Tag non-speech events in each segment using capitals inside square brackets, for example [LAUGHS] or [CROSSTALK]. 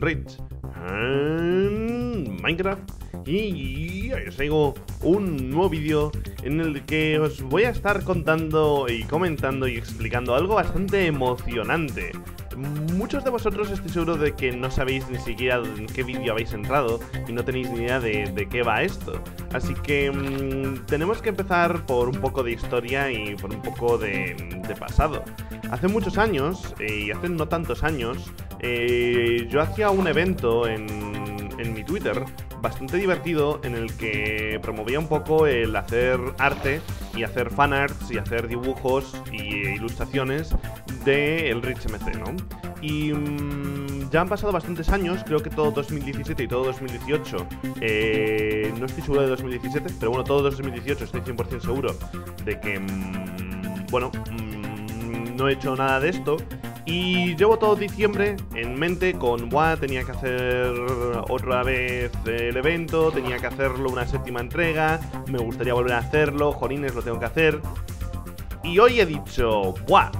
Rich Minecraft. Y os traigo un nuevo vídeo en el que os voy a estar contando y comentando y explicando algo bastante emocionante Muchos de vosotros estoy seguro de que no sabéis ni siquiera en qué vídeo habéis entrado y no tenéis ni idea de, qué va esto. Así que mm, tenemos que empezar por un poco de historia y por un poco de, pasado. Hace muchos años, eh, y hace no tantos años, eh, yo hacía un evento en, en mi Twitter bastante divertido en el que promovía un poco el hacer arte y hacer fanarts y hacer dibujos y ilustraciones de el Rich MC, ¿no? Y mm, ya han pasado bastantes años, creo que todo 2017 y todo 2018. Eh, no estoy seguro de 2017, pero bueno, todo 2018 estoy 100% seguro de que, mm, bueno, mm, no he hecho nada de esto. Y llevo todo diciembre en mente con, buah, tenía que hacer otra vez el evento, tenía que hacerlo una séptima entrega, me gustaría volver a hacerlo, Jorines lo tengo que hacer. Y hoy he dicho, buah,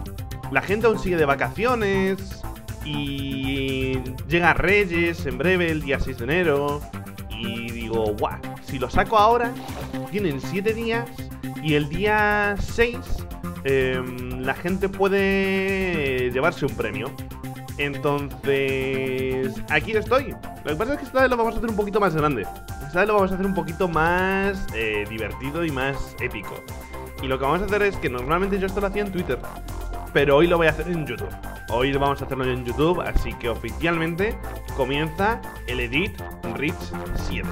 la gente aún sigue de vacaciones y llega Reyes en breve, el día 6 de enero. Y digo, buah, si lo saco ahora, tienen 7 días y el día 6 Em, la gente puede llevarse un premio. Entonces, aquí estoy. Lo que pasa es que esta vez lo vamos a hacer un poquito más grande. Esta vez lo vamos a hacer un poquito más eh, divertido y más épico. Y lo que vamos a hacer es que normalmente yo esto lo hacía en Twitter, pero hoy lo voy a hacer en YouTube. Hoy vamos a hacerlo en YouTube, así que oficialmente comienza el Edit Rich 7.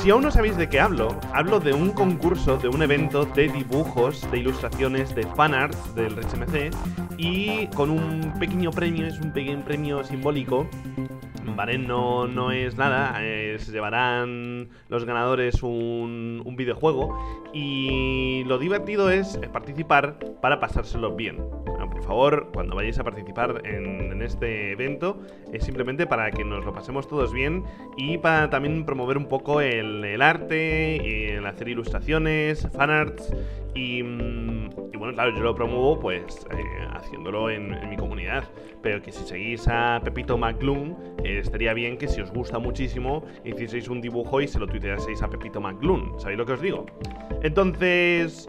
Si aún no sabéis de qué hablo, hablo de un concurso, de un evento de dibujos, de ilustraciones, de fanarts del RHMC y con un pequeño premio, es un pequeño premio simbólico ¿vale? No, no es nada, se llevarán los ganadores un, un, videojuego y lo divertido es participar para pasárselo bien favor, cuando vayáis a participar en, este evento, es simplemente para que nos lo pasemos todos bien y para también promover un poco el, arte, y el hacer ilustraciones, fanarts y, mm, y, bueno, claro, yo lo promuevo pues eh, haciéndolo en, mi comunidad. Pero que si seguís a Pepito McLoon, eh, estaría bien que si os gusta muchísimo, hicieseis un dibujo y se lo tuiteaseis a Pepito McLoon. ¿Sabéis lo que os digo? Entonces...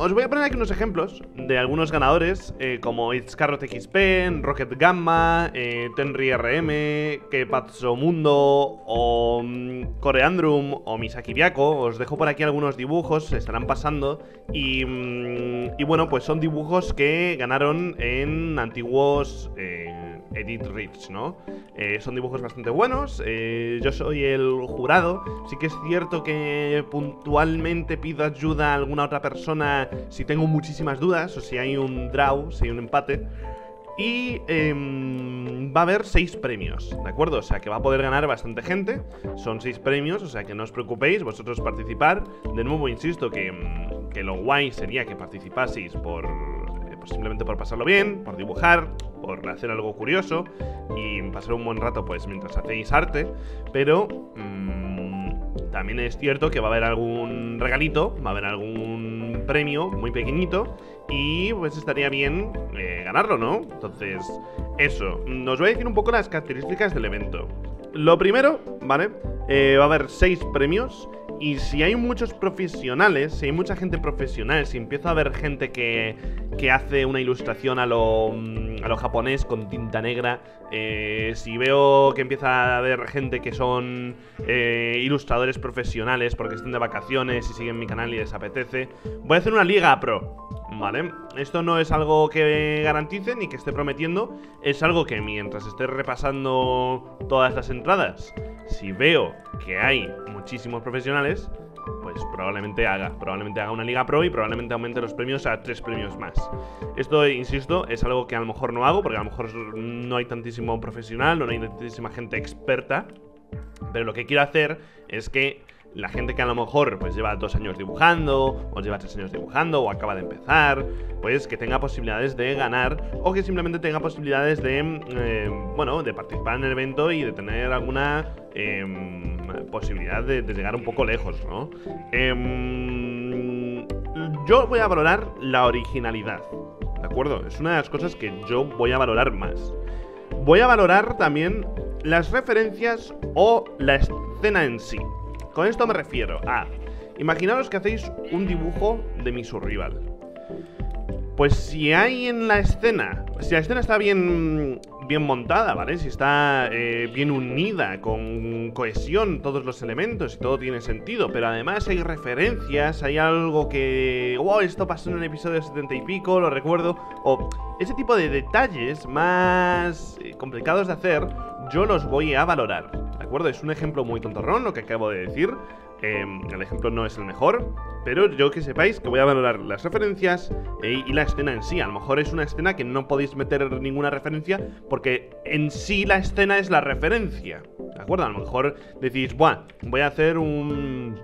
Os voy a poner aquí unos ejemplos de algunos ganadores, eh, como It's Carrot XP, Rocket Gamma, eh, Tenry RM, Kepazzo Mundo, o mm, Coreandrum, o Misaki Biako. Os dejo por aquí algunos dibujos, se estarán pasando. Y, mm, y bueno, pues son dibujos que ganaron en antiguos... Eh, Edit Rich, ¿no? Eh, son dibujos bastante buenos, eh, yo soy el jurado, sí que es cierto que puntualmente pido ayuda a alguna otra persona si tengo muchísimas dudas o si hay un draw, si hay un empate. Y em, va a haber seis premios, ¿de acuerdo? O sea que va a poder ganar bastante gente. Son seis premios, o sea que no os preocupéis, vosotros participar. De nuevo, insisto que, mm, que lo guay sería que participaseis por, eh, pues simplemente por pasarlo bien, por dibujar, por hacer algo curioso y pasar un buen rato pues mientras hacéis arte, pero mm, también es cierto que va a haber algún regalito, va a haber algún premio muy pequeñito y pues estaría bien eh, ganarlo, ¿no? Entonces, eso, nos voy a decir un poco las características del evento. Lo primero, ¿vale? Eh, va a haber seis premios y si hay muchos profesionales, si hay mucha gente profesional, si empieza a haber gente que, que hace una ilustración a lo, mm, a lo japonés con tinta negra, eh, si veo que empieza a haber gente que son eh, ilustradores profesionales porque están de vacaciones y siguen mi canal y les apetece, voy a hacer una liga pro. ¿Vale? Esto no es algo que garantice ni que esté prometiendo, es algo que mientras esté repasando todas las entradas, si veo que hay muchísimos profesionales, pues probablemente haga, probablemente haga una liga pro y probablemente aumente los premios a tres premios más. Esto, insisto, es algo que a lo mejor no hago porque a lo mejor no hay tantísimo profesional, no hay tantísima gente experta, pero lo que quiero hacer es que la gente que a lo mejor pues lleva dos años dibujando, o lleva tres años dibujando, o acaba de empezar, pues que tenga posibilidades de ganar, o que simplemente tenga posibilidades de, eh, bueno, de participar en el evento y de tener alguna em, posibilidad de, llegar un poco lejos, ¿no? Em, Yo voy a valorar la originalidad, ¿de acuerdo? Es una de las cosas que yo voy a valorar más. Voy a valorar también las referencias o la escena en sí. Con esto me refiero a, imaginaros que hacéis un dibujo de mi survival. Pues si hay en la escena, si la escena está bien, bien montada, ¿vale? Si está eh, bien unida, con cohesión, todos los elementos y todo tiene sentido, pero además hay referencias, hay algo que, wow, esto pasó en el episodio 70 y pico, lo recuerdo, o ese tipo de detalles más eh, complicados de hacer, yo los voy a valorar, ¿de acuerdo? Es un ejemplo muy tontorrón lo que acabo de decir, Em, el ejemplo no es el mejor, pero yo que sepáis que voy a valorar las referencias eh, y la escena en sí. A lo mejor es una escena que no podéis meter ninguna referencia porque en sí la escena es la referencia. ¿De acuerdo? A lo mejor decís, Buah, voy a hacer un...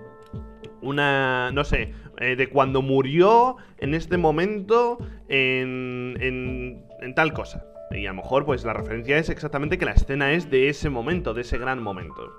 Una... no sé, eh, de cuando murió en este momento en, en, en tal cosa. Y a lo mejor pues la referencia es exactamente que la escena es de ese momento, de ese gran momento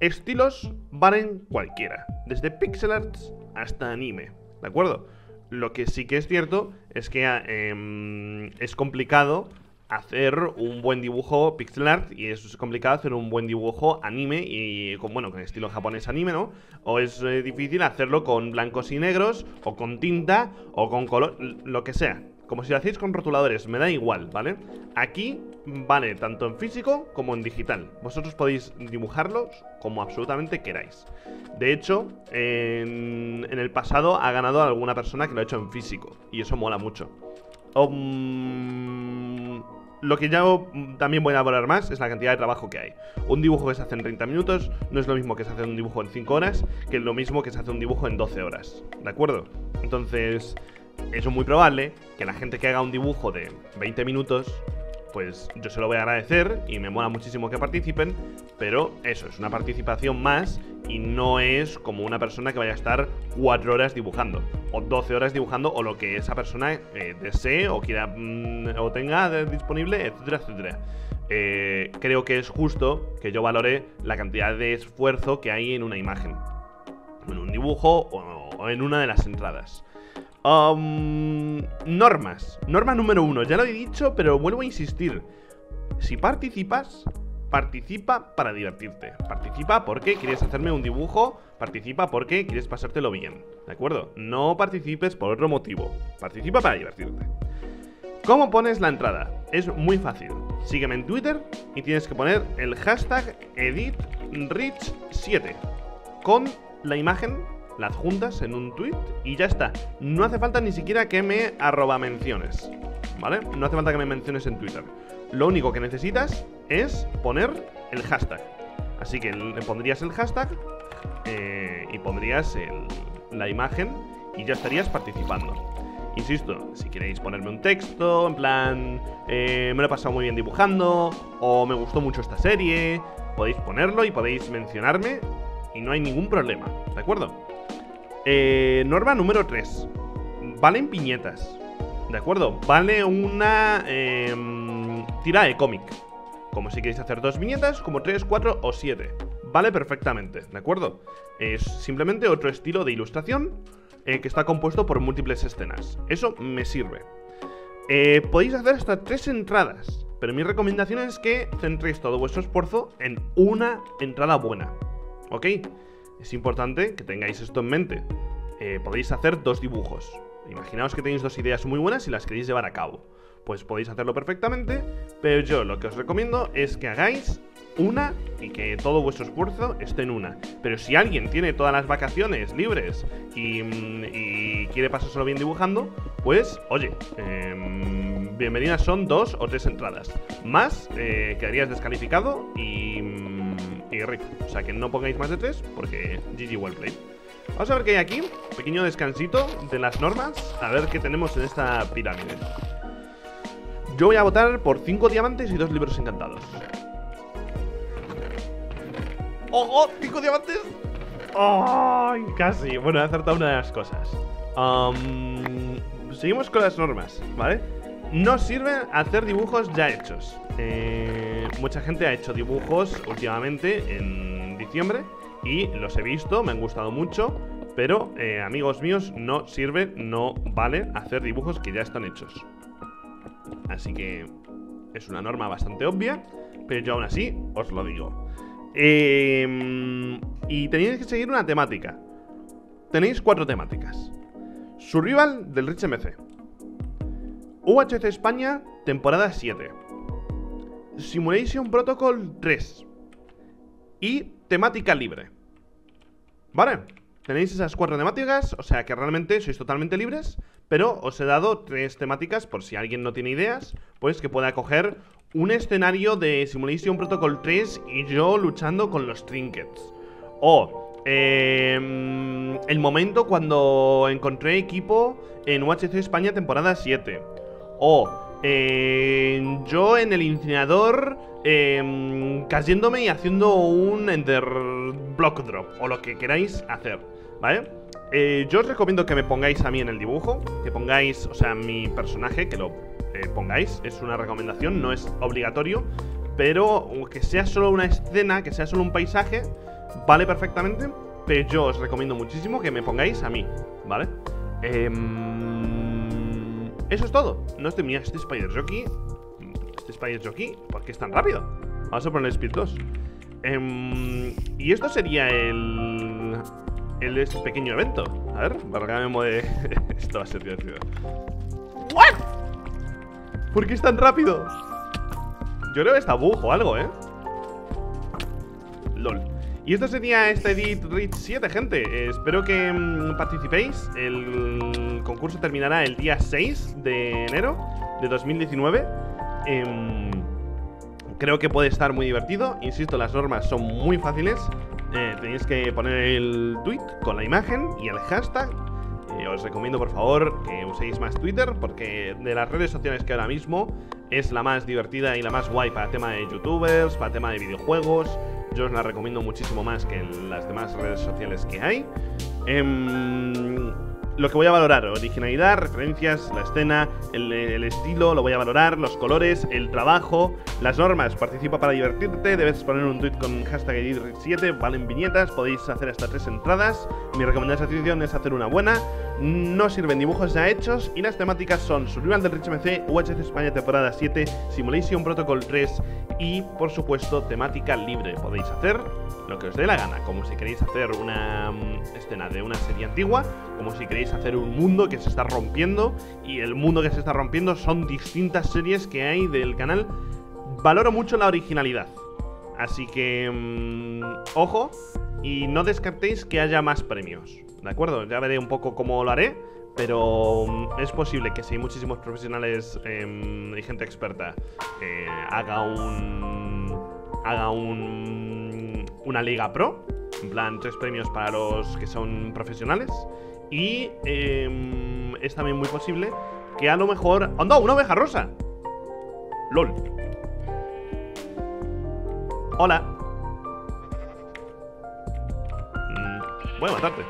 estilos valen cualquiera, desde pixel arts hasta anime, ¿de acuerdo? Lo que sí que es cierto es que em, es complicado hacer un buen dibujo pixel art y es complicado hacer un buen dibujo anime y con bueno con estilo japonés anime no o es eh, difícil hacerlo con blancos y negros o con tinta o con color lo que sea como si lo hacéis con rotuladores, me da igual, ¿vale? Aquí vale tanto en físico como en digital. Vosotros podéis dibujarlos como absolutamente queráis. De hecho, en, el pasado ha ganado alguna persona que lo ha hecho en físico. Y eso mola mucho. Lo que yo también voy a valorar más es la cantidad de trabajo que hay. Un dibujo que se hace en 30 minutos no es lo mismo que se hace un dibujo en 5 horas que lo mismo que se hace un dibujo en 12 horas. ¿De acuerdo? Entonces, es muy probable que la gente que haga un dibujo de 20 minutos, pues yo se lo voy a agradecer y me mola muchísimo que participen, pero eso, es una participación más y no es como una persona que vaya a estar 4 horas dibujando, o 12 horas dibujando, o lo que esa persona eh, desee o quiera mm, o tenga disponible, etcétera, etcétera. Eh, creo que es justo que yo valore la cantidad de esfuerzo que hay en una imagen, en un dibujo o en una de las entradas. Normas. Norma número uno. Ya lo he dicho, pero vuelvo a insistir. Si participas, participa para divertirte. Participa porque quieres hacerme un dibujo. Participa porque quieres pasártelo bien. ¿De acuerdo? No participes por otro motivo. Participa para divertirte. ¿Cómo pones la entrada? Es muy fácil. Sígueme en Twitter y tienes que poner el hashtag EditRich7 con la imagen la adjuntas en un tweet y ya está. No hace falta ni siquiera que me arroba menciones, ¿vale? No hace falta que me menciones en Twitter. Lo único que necesitas es poner el hashtag. Así que le pondrías el hashtag eh, y pondrías la imagen y ya estarías participando. Insisto, si queréis ponerme un texto, en plan, eh, me lo he pasado muy bien dibujando, o me gustó mucho esta serie, podéis ponerlo y podéis mencionarme y no hay ningún problema, ¿de acuerdo? Eh, norma número 3. Valen piñetas. ¿De acuerdo? Vale una em, tira de cómic. Como si queréis hacer dos viñetas, como 3, 4 o 7. Vale perfectamente, ¿de acuerdo? Es simplemente otro estilo de ilustración eh, que está compuesto por múltiples escenas. Eso me sirve. Eh, podéis hacer hasta tres entradas, pero mi recomendación es que centréis todo vuestro esfuerzo en una entrada buena. ¿Ok? Es importante que tengáis esto en mente. Eh, podéis hacer dos dibujos. Imaginaos que tenéis dos ideas muy buenas y las queréis llevar a cabo. Pues podéis hacerlo perfectamente, pero yo lo que os recomiendo es que hagáis una y que todo vuestro esfuerzo esté en una. Pero si alguien tiene todas las vacaciones libres y, mm, quiere pasárselo bien dibujando, pues oye, em, bienvenidas son dos o tres entradas. Más eh, quedarías descalificado y mm, y RIP. O sea que no pongáis más de tres porque GG well. Vamos a ver qué hay aquí. Pequeño descansito de las normas. A ver qué tenemos en esta pirámide. Yo voy a votar por 5 diamantes y 2 libros encantados. ¡Ojo! ¡5 diamantes! ¡Ay! casi. Bueno, he acertado una de las cosas. seguimos con las normas, ¿vale? No sirve hacer dibujos ya hechos. Eh, mucha gente ha hecho dibujos últimamente en diciembre y los he visto, me han gustado mucho, Pero, eh, amigos míos, no sirve, no vale hacer dibujos que ya están hechos. Así que es una norma bastante obvia Pero yo aún así os lo digo. Eh, Y tenéis que seguir una temática. Tenéis cuatro temáticas. Survival del Rich MC UHC España, temporada 7 Simulation Protocol 3 Y temática libre. Vale, tenéis esas cuatro temáticas O sea que realmente sois totalmente libres Pero os he dado tres temáticas Por si alguien no tiene ideas Pues que pueda coger un escenario de Simulation Protocol 3 Y yo luchando con los trinkets. O eh, el momento cuando encontré equipo en UHC España temporada 7 O eh, yo en el incinerador eh, cayéndome y haciendo un Ender Block Drop o lo que queráis hacer, ¿vale? Eh, yo os recomiendo que me pongáis a mí en el dibujo, que pongáis, o sea, mi personaje, que lo eh, pongáis, es una recomendación, no es obligatorio, pero que sea solo una escena, que sea solo un paisaje, vale perfectamente, pero yo os recomiendo muchísimo que me pongáis a mí, ¿vale? Eh, eso es todo. No estoy. Mira, este Spider Jockey. Este Spider Jockey. ¿Por qué es tan rápido? Vamos a poner Speed 2. Em, y esto sería el. El este pequeño evento. A ver, me de. [LAUGHS] esto va a ser divertido. ¿What? ¿Por qué es tan rápido? Yo creo que está bug o algo, ¿eh? LOL. Y esto sería este Edit Reach 7, gente Espero que mm, participéis El concurso terminará el día 6 de enero de 2019 em, Creo que puede estar muy divertido. Insisto, las normas son muy fáciles. Eh, Tenéis que poner el tweet con la imagen y el hashtag. Eh, Os recomiendo por favor que uséis más Twitter Porque de las redes sociales que ahora mismo Es la más divertida y la más guay para tema de youtubers Para tema de videojuegos. Yo os la recomiendo muchísimo más que las demás redes sociales que hay. Em, lo que voy a valorar, originalidad, referencias, la escena, el, estilo, lo voy a valorar, los colores, el trabajo, las normas, participa para divertirte, debes poner un tweet con hashtag edit7, valen viñetas, podéis hacer hasta tres entradas, mi recomendación es hacer una buena, no sirven dibujos ya hechos y las temáticas son Survival del Rich MC, UHC España temporada 7, Simulation Protocol 3 y por supuesto temática libre, podéis hacer lo que os dé la gana, como si queréis hacer una mm, escena de una serie antigua, como si queréis hacer un mundo que se está rompiendo y el mundo que se está rompiendo son distintas series que hay del canal. Valoro mucho la originalidad, así que mm, ojo y no descartéis que haya más premios, ¿de acuerdo? Ya veré un poco cómo lo haré. Pero mm, es posible que si hay muchísimos profesionales em, y gente experta eh, haga un haga un una liga pro, en plan tres premios para los que son profesionales y em, es también muy posible que a lo mejor... ¡Anda! ¡Una oveja rosa! ¡Lol! Hola mm, Voy a matarte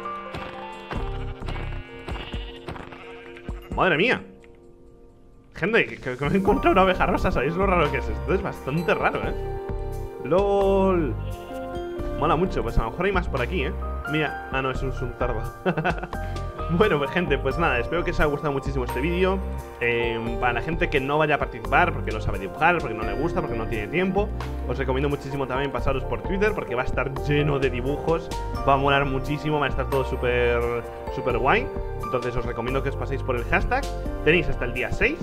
Madre mía Gente, que, me he encontrado una oveja rosa ¿Sabéis lo raro que es? Esto es bastante raro, ¿eh? ¡Lol! Mola mucho, pues a lo mejor hay más por aquí, ¿eh? Mira, ah no, es un, tardo. [LAUGHS] Bueno, pues gente, pues nada, espero que os haya gustado muchísimo este vídeo. Em, Para la gente que no vaya a participar porque no sabe dibujar, porque no le gusta, porque no tiene tiempo Os recomiendo muchísimo también pasaros por Twitter porque va a estar lleno de dibujos Va a molar muchísimo, va a estar todo súper, súper guay. Entonces os recomiendo que os paséis por el hashtag. Tenéis hasta el día 6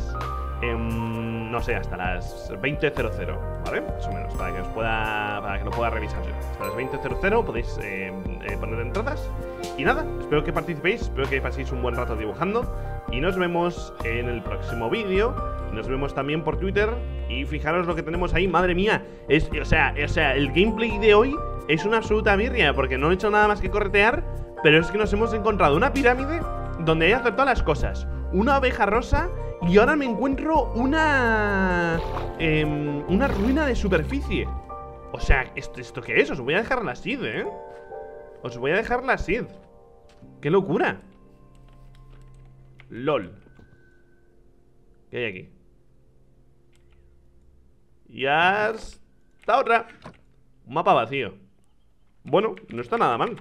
no sé, hasta las 20.00, ¿vale? Más o menos, para que os pueda, para que lo pueda revisar. Hasta las 20.00 podéis eh, eh, poner entradas. Y nada, espero que participéis, espero que paséis un buen rato dibujando. Y nos vemos en el próximo vídeo. Nos vemos también por Twitter. Y fijaros lo que tenemos ahí, madre mía. Es, o, sea, o sea, el gameplay de hoy es una absoluta birria, porque no he hecho nada más que corretear. Pero es que nos hemos encontrado una pirámide donde hay acertado las cosas. Una oveja rosa y ahora me encuentro una... Em, una ruina de superficie O sea, ¿esto, ¿esto qué es? Os voy a dejar la SID, ¿eh? Os voy a dejar la SID ¡Qué locura! LOL ¿Qué hay aquí? Y hasta otra Un mapa vacío Bueno, no está nada mal